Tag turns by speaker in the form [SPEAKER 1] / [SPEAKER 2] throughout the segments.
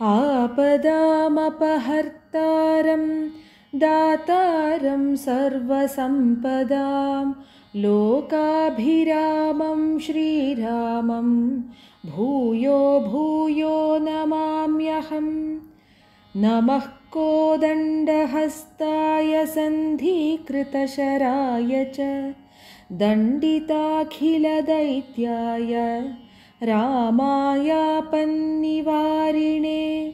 [SPEAKER 1] आपदामपहर्तारं दातारं सर्वसम्पदां लोकाभिरामं श्रीरामं भूयो भूयो नमाम्यहम् नमः कोदण्डहस्ताय सन्धिकृतशराय च दण्डिताखिलदैत्याय रामायापन्निवारिणे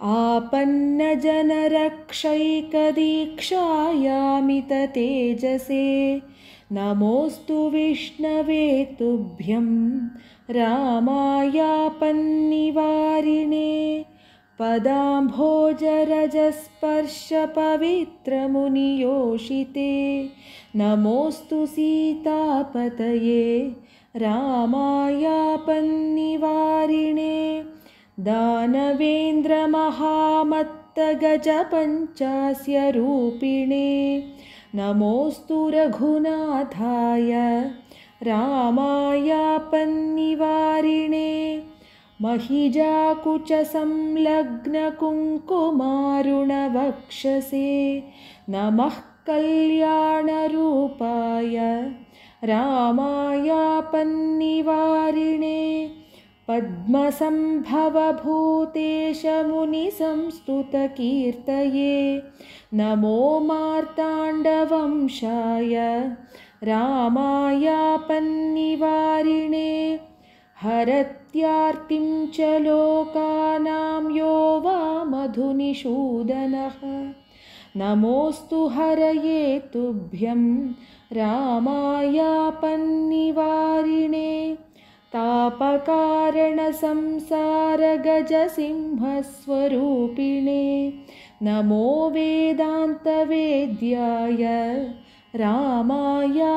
[SPEAKER 1] आपन्नजनरक्षैकदीक्षायामिततेजसे नमोऽस्तु विष्णवे तुभ्यं रामायापन्निवारिणे पदाम्भोजरजस्पर्शपवित्रमुनियोषिते। नमोऽस्तु सीतापतये रामायापन्निवारिणे दानवेन्द्रमहामत्तगजपञ्चास्य रूपिणे नमोऽस्तु रघुनाथाय रामायापन्निवारिणे महिजाकुचसंलग्नकुङ्कुमारुणवक्षसे नमः कल्याणरूपाय रामायापन्निवारिणे पद्मसम्भवभूतेशमुनिसंस्तुतकीर्तये नमो मार्ताण्डवंशाय रामायापन्निवारिणे हरत्यार्तिं च लोकानां यो वा मधुनिषूदनः नमोऽस्तु हरये तुभ्यं रामायापन्निवारिणे तापकारणसंसारगजसिंहस्वरूपिणे नमो वेदान्तवेद्याय रामायापन्निवारिणे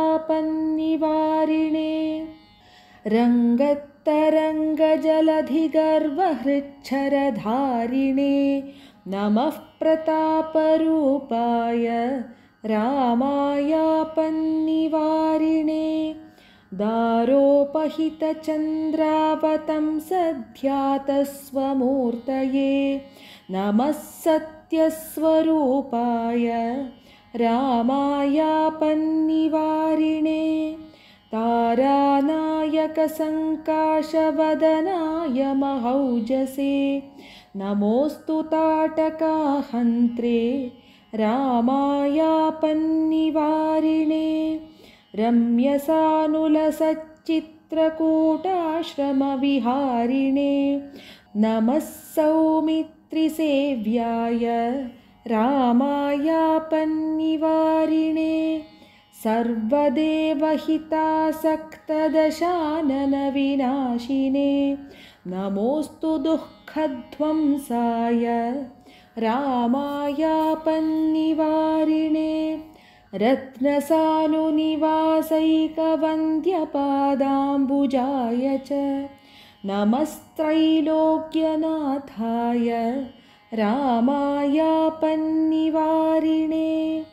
[SPEAKER 1] रङ्गत्तरङ्गजलधिगर्वहृच्छरधारिणे नमः प्रतापरूपाय रामायापन्निवारिणे दारोपहितचन्द्रावतं सध्यातस्वमूर्तये नमः सत्यस्वरूपाय रामायापन्निवारिणे तारानायकसङ्काशवदनाय महौजसे। नमोऽस्तु ताटकाहन्त्रे रामायापन्निवारिणे रम्यसानुलसच्चित्रकूटाश्रमविहारिणे। नमः सौमित्रिसेव्याय रामायापन्निवारिणे सर्वदेवहितासक्तदशाननविनाशिने। नमोऽस्तु दुःखध्वंसाय रामायापन्निवारिणे। रत्नसानुनिवासैकवन्द्यपादाम्बुजाय च नमस्त्रैलोक्यनाथाय रामायापन्निवारिणे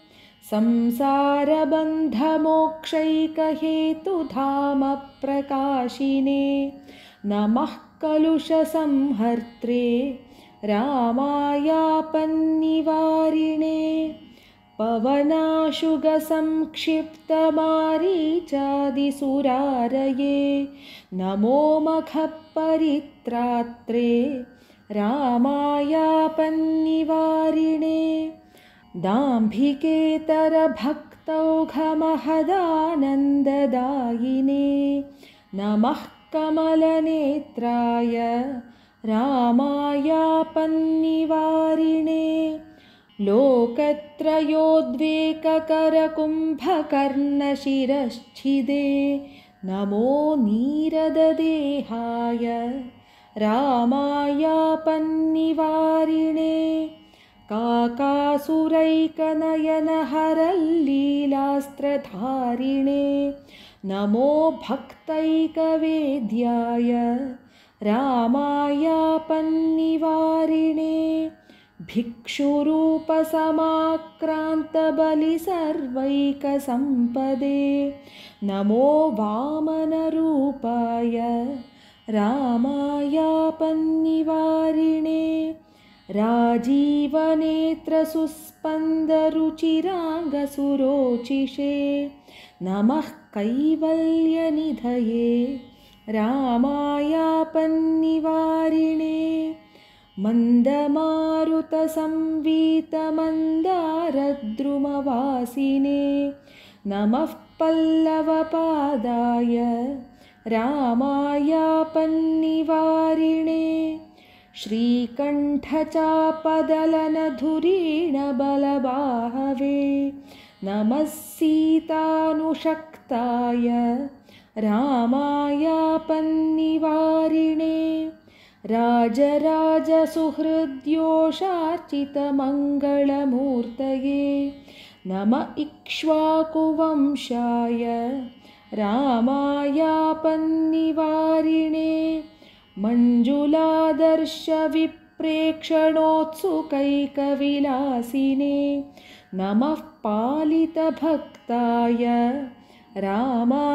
[SPEAKER 1] संसारबन्धमोक्षैकहेतुधामप्रकाशिने नमः कलुषसंहर्त्रे रामायापन्निवारिणे पवनाशुगसंक्षिप्तमारीचादिसुरारये नमो मखपरित्रात्रे रामायापन्निवारिणे दाम्भिकेतरभक्तौघमहदानन्ददायिने नमः कमलनेत्राय रामायापन्निवारिणे लोकत्रयोद्वेककरकुम्भकर्णशिरश्छिदे नमो नीरददेहाय रामायापन्निवारिणे काकासुरैकनयनहरल्लीलास्त्रधारिणे नमो भक्तैकवेद्याय रामायापन्निवारिणे भिक्षुरूपसमाक्रान्तबलिसर्वैकसम्पदे नमो वामनरूपाय रामायापन्निवारिणे राजीवनेत्रसुस्पन्दरुचिराङ्गसुरोचिषे नमः कैवल्यनिधये रामायापन्निवारिणे मन्दमारुतसंवीतमन्दारद्रुमवासिने नमः पल्लवपादाय रामायापन्निवारिणे श्रीकण्ठचापदलनधुरीणबलबाहवे नमः सीतानुशक्ताय रामायापन्निवारिणे राजराजसुहृद्योषार्चितमङ्गलमूर्तये नम इक्ष्वाकुवंशाय रामायापन्निवारिणे मञ्जुलादर्शविप्रेक्षणोत्सुकैकविलासिने नमः पालितभक्ताय रामायापन्निवारिणे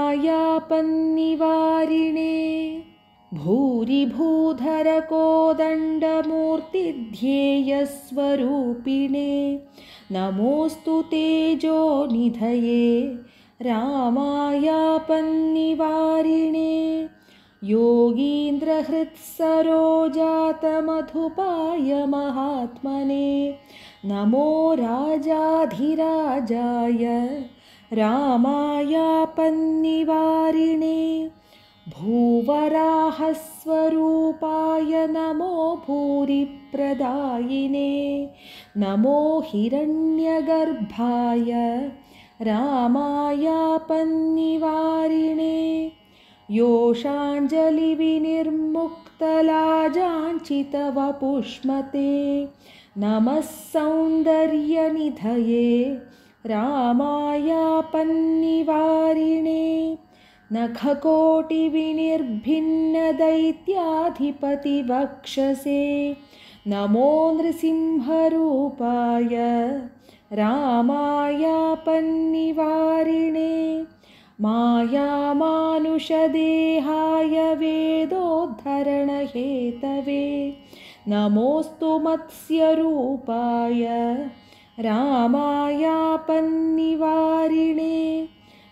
[SPEAKER 1] भूरिभूधरकोदण्डमूर्तिध्येयस्वरूपिणे नमोऽस्तु तेजोनिधये रामायापन्निवारिणे योगीन्द्रहृत्सरोजातमधुपाय महात्मने नमो राजाधिराजाय रामायापन्निवारिणे भूवराहस्वरूपाय नमो भूरिप्रदायिने नमो हिरण्यगर्भाय रामायापन्निवारिणे योषाञ्जलिविनिर्मुक्तलाजाञ्चितवपुष्मते नमः सौन्दर्यनिधये रामायापन्निवारिणे। नखकोटिविनिर्भिन्नदैत्याधिपतिवक्षसे। नमो नृसिंहरूपाय रामायापन्निवारिणे मायामानुषदेहाय वेदोद्धरणहेतवे। नमोऽस्तु मत्स्यरूपाय रामायापन्निवारिणे।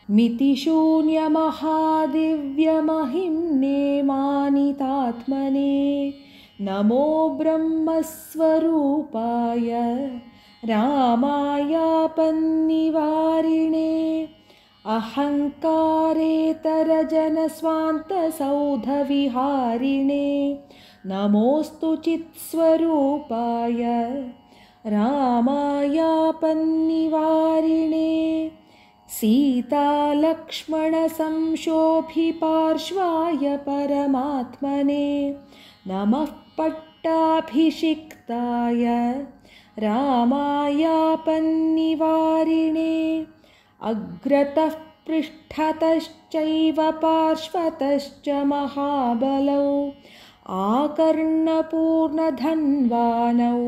[SPEAKER 1] मितिशून्यमहादिव्यमहिम्ने मानितात्मने नमो ब्रह्मस्वरूपाय रामायापन्निवारिणे अहङ्कारेतरजनस्वान्तसौधविहारिणे नमोऽस्तु चित्स्वरूपाय रामायापन्निवारिणे सीतालक्ष्मणसंशोभिपार्श्वाय परमात्मने नमः पट्टाभिषिक्ताय रामायापन्निवारिणे अग्रतः पृष्ठतश्चैव पार्श्वतश्च महाबलौ आकर्णपूर्णधन्वानौ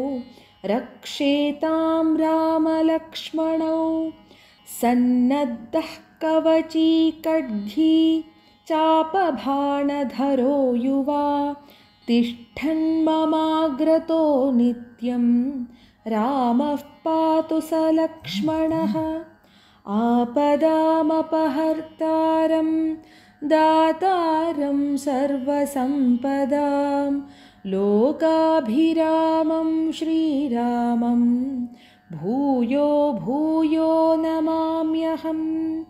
[SPEAKER 1] रक्षेतां रामलक्ष्मणौ सन्नद्धः कवचीकड्घी चापभाणधरो युवा तिष्ठन्ममाग्रतो नित्यं रामः पातु स लक्ष्मणः आपदामपहर्तारं दातारं सर्वसम्पदां लोकाभिरामं श्रीरामं। भूयो भूयो नमाम्यहम्।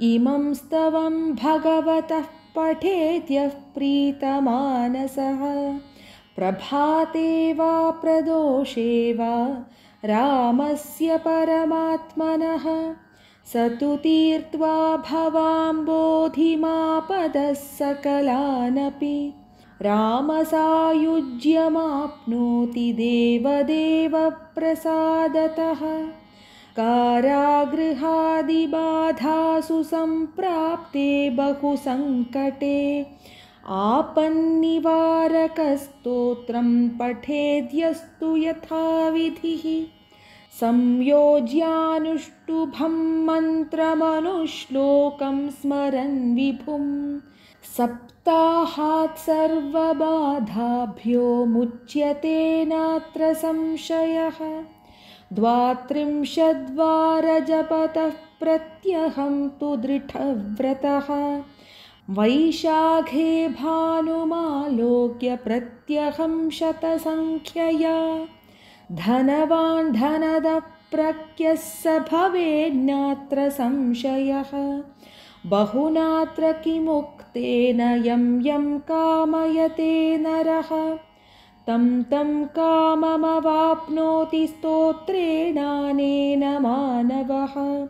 [SPEAKER 1] इमं स्तवं भगवतः पठेद्यः प्रीतमानसः। प्रभाते वा प्रदोषे वा रामस्य परमात्मनः स तु तीर्त्वा भवाम्बोधिमापदः सकलानपि। रामसायुज्यमाप्नोति देवदेवप्रसादतः। कारागृहादिबाधासु सम्प्राप्ते बहुसङ्कटे। आपन्निवारकस्तोत्रं पठेद्यस्तु यथाविधिः संयोज्यानुष्टुभं मन्त्रमनुश्लोकं स्मरन् विभुं। सप्ताहात् सर्वबाधाभ्यो मुच्यते नात्र संशयः। द्वात्रिंशद्वारजपतः प्रत्यहं तु दृढव्रतः। वैशाखे भानुमालोक्य प्रत्यहं शतसङ्ख्यया धनवान् धनदप्रज्ञः स भवेन्नात्र संशयः। बहुनात्र किमुक्तेन यं यं कामयते नरः। तं तं काममवाप्नोति स्तोत्रेणानेन मानवः।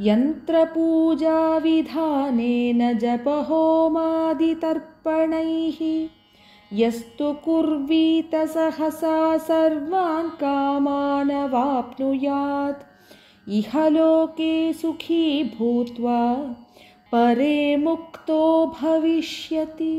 [SPEAKER 1] यन्त्रपूजाविधानेन जपहोमादितर्पणैः यस्तु कुर्वीत सहसा सर्वान् कामानवाप्नुयात्। इह लोके सुखी भूत्वा परे मुक्तो भविष्यति